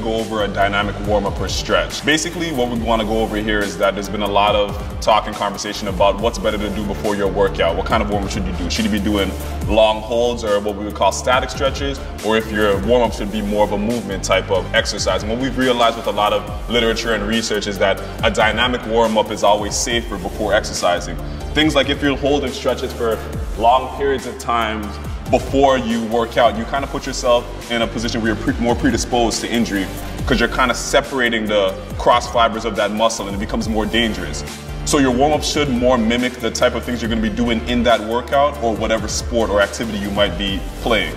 or a dynamic warm up or stretch. Basically, what we want to go over here is that there's been a lot of talk and conversation about what's better to do before your workout. What kind of warm up should you do? Should you be doing long holds or what we would call static stretches? Or if your warm up should be more of a movement type of exercise? And what we've realized with a lot of literature and research is that a dynamic warm up is always safer before exercising. Things like if you're holding stretches for long periods of time before you work out, you kind of put yourself in a position where you're pre more predisposed to injury because you're kind of separating the cross fibers of that muscle and it becomes more dangerous. So your warm-up should more mimic the type of things you're going to be doing in that workout or whatever sport or activity you might be playing.